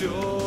yo.